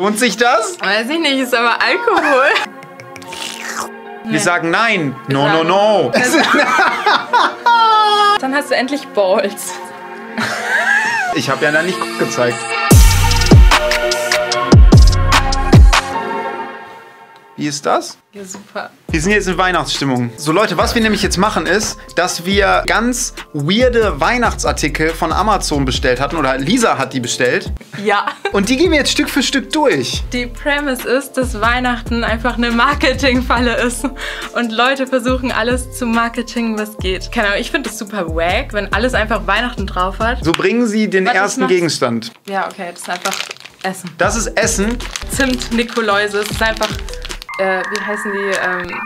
Lohnt sich das? Weiß ich nicht, ist aber Alkohol. Wir sagen nein. No, no, no. Dann hast du endlich Balls. Ich habe ja dann nicht gezeigt. Wie ist das? Ja, super. Wir sind jetzt in Weihnachtsstimmung. So Leute, was wir nämlich jetzt machen ist, dass wir ganz weirde Weihnachtsartikel von Amazon bestellt hatten oder Lisa hat die bestellt Ja. und die gehen wir jetzt Stück für Stück durch. Die Premise ist, dass Weihnachten einfach eine Marketingfalle ist und Leute versuchen alles zu marketing, was geht. Keine Ahnung, ich finde das super wack, wenn alles einfach Weihnachten drauf hat. So bringen sie den Warte, ersten. Gegenstand. Ja, okay, das ist einfach Essen. Das ist Essen. Zimt Nikoläuse, es ist einfach, äh, wie heißen die, ähm,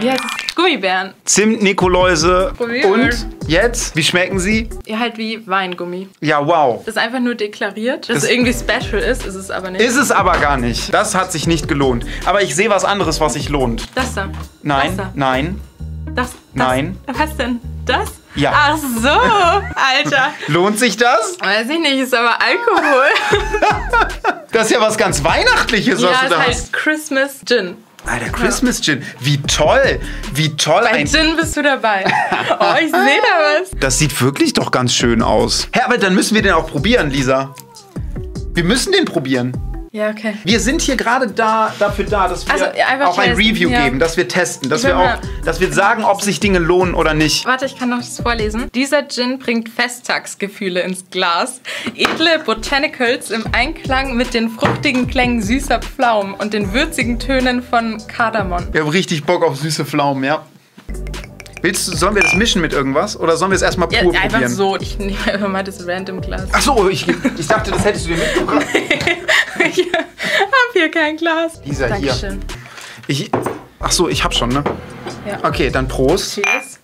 wie heißt es? Gummibären. Zimt, Nikoläuse Probieren. und jetzt, wie schmecken sie? Ja, halt wie Weingummi. Ja, wow. Das ist einfach nur deklariert, dass Das- es irgendwie special ist, ist es aber nicht. Ist es aber gar nicht. Das hat sich nicht gelohnt. Aber ich sehe was anderes, was sich lohnt. das da. Nein, Das da. nein. Das, das. Nein. Was denn? Das? Ja. Ach so, Alter. Lohnt sich das? Weiß ich nicht, ist aber Alkohol. Das ist ja was ganz Weihnachtliches, was ja, du ist da halt hast. Christmas Gin. Alter, Christmas Gin. Wie toll. Wie toll. Bei Ein Gin bist du dabei. Oh, ich sehe da was. das sieht wirklich doch ganz schön aus. Hä, aber dann müssen wir den auch probieren, Lisa. Wir müssen den probieren. Ja, okay. Wir sind hier gerade da, dafür da, dass wir Also, auch ein Review ja. geben, dass wir testen, dass Ich wir auch, mal- dass wir sagen, ob sich Dinge lohnen oder nicht. Warte, ich kann noch das vorlesen. Dieser Gin bringt Festtagsgefühle ins Glas. Edle Botanicals im Einklang mit den fruchtigen Klängen süßer Pflaumen und den würzigen Tönen von Kardamom. Wir haben richtig Bock auf süße Pflaumen, ja. Willst du, sollen wir das mischen mit irgendwas oder sollen wir es erstmal Ja, pur einfach probieren? so. Ich nehme einfach mal das random Glas. Ach so, ich, ich dachte, das hättest du dir mitgebracht. Ich hab hier kein Glas. Dieser hier. Dankeschön. Ich, ach so, ich hab schon, ne? Ja. Okay, dann Prost. Cheers.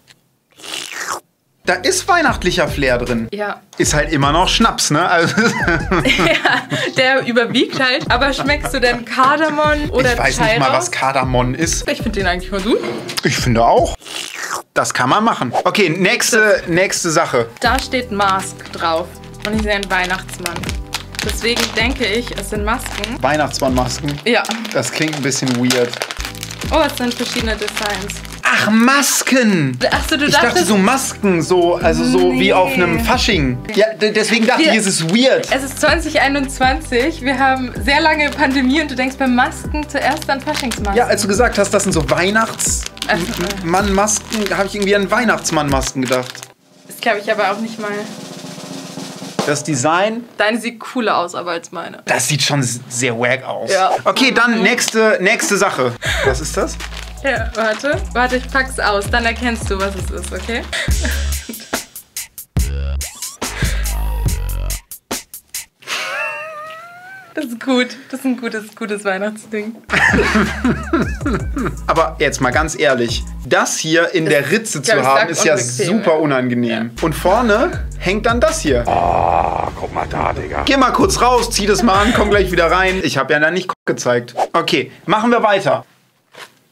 Da ist weihnachtlicher Flair drin. Ja. Ist halt immer noch Schnaps, ne? Also, ja, der überwiegt halt. Aber schmeckst du denn Kardamom oder ich weiß Chai nicht mal, raus? was Kardamom ist. Ich finde den eigentlich voll gut. Ich finde auch. Das kann man machen. Okay, nächste, nächste Sache. Da steht Mask drauf. Und ich sehe einen Weihnachtsmann. Deswegen denke ich, es sind Masken. Weihnachtsmannmasken. Ja. Das klingt ein bisschen weird. Oh, es sind verschiedene Designs. Ach, Masken! Achso, du Ich dachtest... dachte so Masken, so, also so wie Nee. auf einem Fasching. Ja, deswegen dachte Wir- ich, es ist weird. es ist 2021, wir haben sehr lange Pandemie und du denkst bei Masken zuerst an Faschingsmasken. Ja, als du gesagt hast, das sind so Weihnachtsmann-Masken, Also, habe ich irgendwie an Weihnachtsmann-Masken gedacht. Das glaube ich aber auch nicht mal. Das Design, Deine sieht cooler aus, aber als meine. das sieht schon sehr wack aus. Ja. Okay, dann nächste, nächste Sache. Was ist das? Ja, warte. Warte, ich pack's aus. Dann erkennst du, was es ist, okay? gut. Das ist ein gutes, gutes Weihnachtsding. Aber jetzt mal ganz ehrlich, das hier in der Ritze glaub, zu ich haben, ist ja super ja. unangenehm. Und vorne hängt dann das hier. Ah, guck mal da, Digga. Geh mal kurz raus, zieh das mal an, komm gleich wieder rein. Ich habe ja dann nicht gezeigt. Okay, machen wir weiter.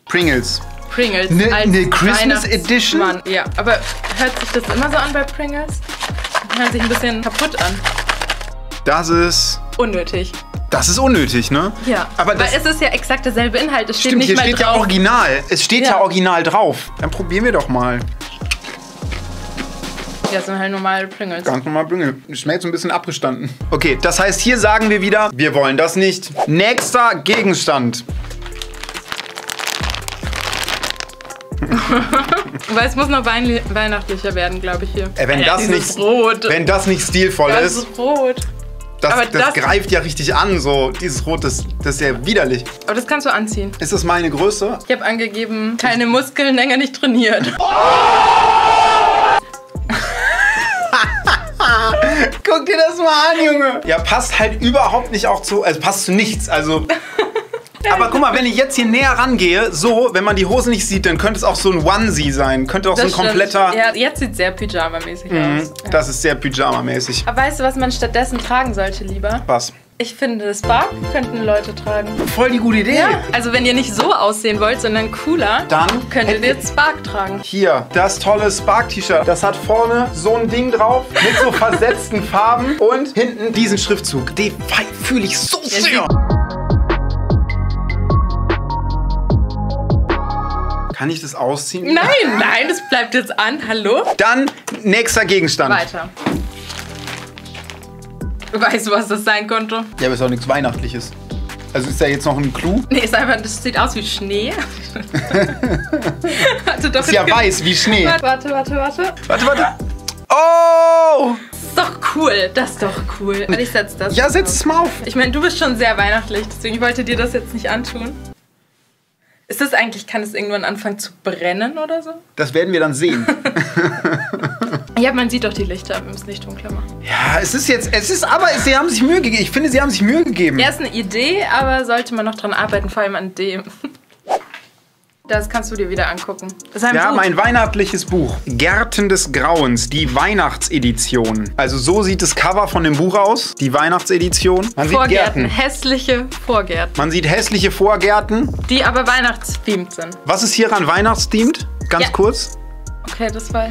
Pringles. Pringles. Ne- als ne Christmas. Edition? Ja, aber hört sich das immer so an bei Pringles? Hört sich ein bisschen kaputt an. Das ist. Unnötig. Das ist unnötig, ne? Ja. Aber Weil es ist ja exakt derselbe Inhalt. Es steht stimmt, nicht hier mal steht ja drauf. original. Es steht ja. Ja. original drauf. Dann probieren wir doch mal. Ja, das sind halt normale Pringles. Ganz normal Büngel. Schmeckt so ein bisschen abgestanden. Okay, das heißt, hier sagen wir wieder, wir wollen das nicht. Nächster Gegenstand. Weil es muss noch weihnachtlicher werden, glaube ich, hier. Äh, wenn, Alter, das nicht, Rot. wenn das nicht stilvoll das ist, ist rot. Das, das, das- greift ja richtig an. So, dieses Rot, das, das ist ja widerlich. Aber das kannst du anziehen. Ist das meine Größe? Ich habe angegeben, keine Muskeln, länger nicht trainiert. Guck dir das mal an, Junge. Ja, passt halt überhaupt nicht auch zu, also passt zu nichts. Also. Aber guck mal, wenn ich jetzt hier näher rangehe, so, wenn man die Hose nicht sieht, dann könnte es auch so ein Onesie sein. Könnte auch so ein Das stimmt. kompletter. Ja, jetzt sieht sehr Pyjama-mäßig Mhm, aus. Ja. Das ist sehr Pyjama-mäßig. Aber weißt du, was man stattdessen tragen sollte, lieber? Was? Ich finde, Spark könnten Leute tragen. Voll die gute Idee. Ja, also wenn ihr nicht so aussehen wollt, sondern cooler, Dann könnt ihr jetzt Spark tragen. Hier, das tolle Spark-T-Shirt. Das hat vorne so ein Ding drauf mit so versetzten Farben und hinten diesen Schriftzug. Den fühle ich so sehr. Kann ich das ausziehen? Nein, nein, das bleibt jetzt an. Hallo? Dann nächster Gegenstand. Weiter. Weißt du, was das sein konnte? Ja, aber ist auch nichts Weihnachtliches. Also ist da jetzt noch ein Clou? Nee, ist einfach, das sieht aus wie Schnee. Hatte doch Ist ja weiß wie Schnee. Warte, warte, warte. Warte, warte. Oh! Ist doch cool. Das ist doch cool. Und ich setz das. Ja, setz es mal auf. Ich meine, du bist schon sehr weihnachtlich, deswegen ich wollte dir das jetzt nicht antun. Ist das eigentlich, kann es irgendwann anfangen zu brennen oder so? Das werden wir dann sehen. Ja, man sieht doch die Lichter, wir müssen nicht dunkler machen. Ja, es ist jetzt, es ist aber, sie haben sich Mühe gegeben. Ich finde, sie haben sich Mühe gegeben. Ja, ist eine Idee, aber sollte man noch dran arbeiten, vor allem an dem. Das kannst du dir wieder angucken. Das ist ein Wir haben Buch. ein weihnachtliches Buch. Gärten des Grauens, die Weihnachtsedition. Also so sieht das Cover von dem Buch aus, die Weihnachtsedition. Man sieht Vorgärten, Gärten. hässliche Vorgärten, Man sieht hässliche Vorgärten. die aber weihnachtsthemed sind. Was ist hieran weihnachtsthemed? Ganz Ja. kurz. Okay, das war.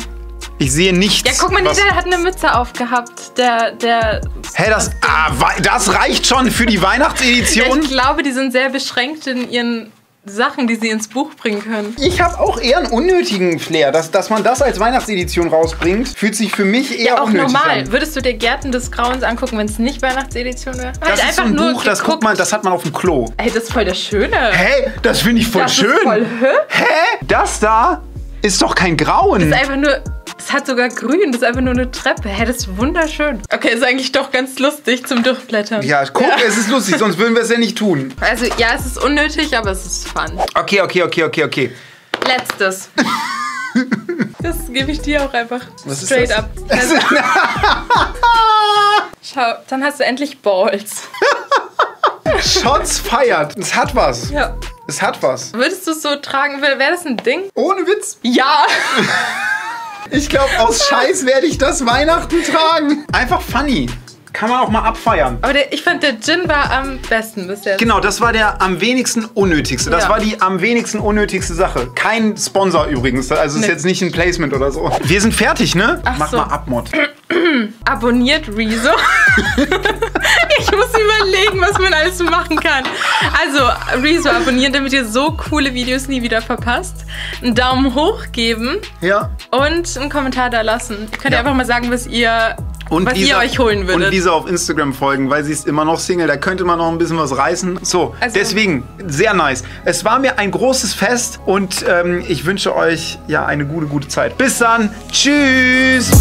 Ich sehe nichts. Ja, guck mal, der hat eine Mütze aufgehabt. Der, der. Hä, das, ah, wei- das reicht schon für die Ja, Weihnachtsedition? ich glaube, die sind sehr beschränkt in ihren Sachen, die sie ins Buch bringen können. Ich habe auch eher einen unnötigen Flair. Dass, dass man das als Weihnachtsedition rausbringt, fühlt sich für mich eher Auch unnötig normal. an. Würdest du dir Gärten des Grauens angucken, wenn es nicht Weihnachtsedition wäre? Halt Das ist so ein Buch, das, guckt man, das hat man auf dem Klo. Ey, das ist voll das Schöne. Hä? Das finde ich voll das schön. ist voll hübsch. Hä? Das da ist doch kein Grauen. Das ist einfach nur. Es hat sogar grün, das ist einfach nur eine Treppe. Hä, das ist wunderschön. Okay, ist eigentlich doch ganz lustig zum Durchblättern. Ja, guck, es ist lustig, sonst würden wir es ja nicht tun. Also, ja, es ist unnötig, aber es ist fun. Okay, okay, okay, okay, okay. Letztes. Das gebe ich dir auch einfach Was straight up. Also, schau, dann hast du endlich Balls. Shots feiert. Es hat was. Ja. Es hat was. Würdest du es so tragen? Wäre wär das ein Ding? Ohne Witz. Ja. Ich glaube, aus Scheiß werde ich das Weihnachten tragen. Einfach funny. Kann man auch mal abfeiern. Aber der, ich fand, der Gin war am besten bis jetzt. Genau, das war der am wenigsten unnötigste. Das Ja. war die am wenigsten unnötigste Sache. Kein Sponsor übrigens. Also es ist Nee. jetzt nicht ein Placement oder so. Wir sind fertig, ne? Ach Mach so. mal Abmod. Abonniert Rezo. ich muss überlegen, was man alles machen kann. Also, Rezo abonnieren, damit ihr so coole Videos nie wieder verpasst. Einen Daumen hoch geben Ja. und einen Kommentar da lassen. Könnt ihr Ja. einfach mal sagen, was ihr, was Lisa- ihr euch holen Und würdet. Lisa auf Instagram folgen, weil sie ist immer noch Single. Da könnte man noch ein bisschen was reißen. So, Also- deswegen, sehr nice. Es war mir ein großes Fest und ähm, ich wünsche euch ja eine gute, gute Zeit. Bis dann. Tschüss.